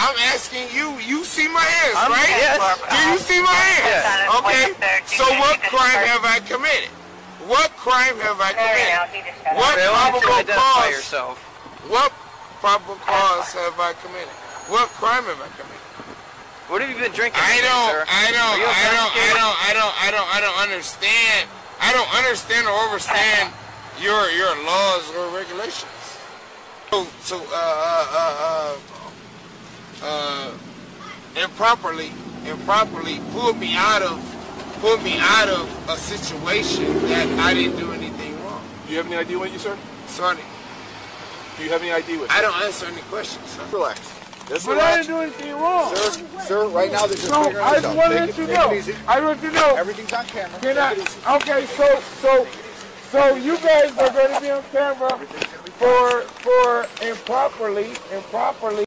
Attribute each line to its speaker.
Speaker 1: I'm asking you. You see my hands,
Speaker 2: I'm-
Speaker 1: right?
Speaker 2: yes.
Speaker 1: Do you see my hands?
Speaker 2: Yes.
Speaker 1: Okay. So what crime have I committed? What crime have I committed? What
Speaker 2: Bill, why don't
Speaker 1: probable cause? What probable cause have I committed? What crime have I committed?
Speaker 2: What have you been drinking?
Speaker 1: I don't,
Speaker 2: sir?
Speaker 1: I don't, I don't, I don't, I don't, I don't, I don't understand. I don't understand or understand your your laws or regulations. So, so uh, uh, uh, uh, improperly, improperly pulled me out of, pulled me out of a situation that I didn't do anything wrong.
Speaker 3: Do you have any idea what you, sir?
Speaker 1: Sorry,
Speaker 3: Do you have any idea with you?
Speaker 1: I don't answer any questions. Sir.
Speaker 3: Relax. Just
Speaker 4: But I
Speaker 3: relax.
Speaker 4: didn't do anything wrong.
Speaker 3: Sir, sir, right now they're just
Speaker 4: So
Speaker 3: figuring
Speaker 4: I
Speaker 3: this
Speaker 4: just
Speaker 3: out.
Speaker 4: want to let you know. I want to know.
Speaker 3: Everything's on camera.
Speaker 4: Can
Speaker 3: Take
Speaker 4: I,
Speaker 3: it easy.
Speaker 4: okay, so so so you guys are going to be on camera for for improperly improperly.